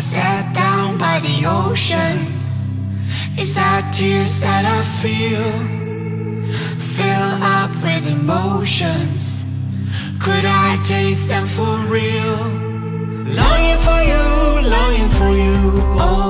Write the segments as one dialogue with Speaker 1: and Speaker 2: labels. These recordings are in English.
Speaker 1: by the ocean. Is that tears that I feel? Fill up with emotions. Could I taste them for real? Longing for you, longing for you. Oh,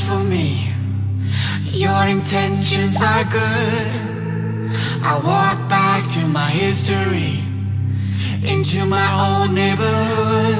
Speaker 1: for me. Your intentions are good. I walk back to my history Into my old neighborhood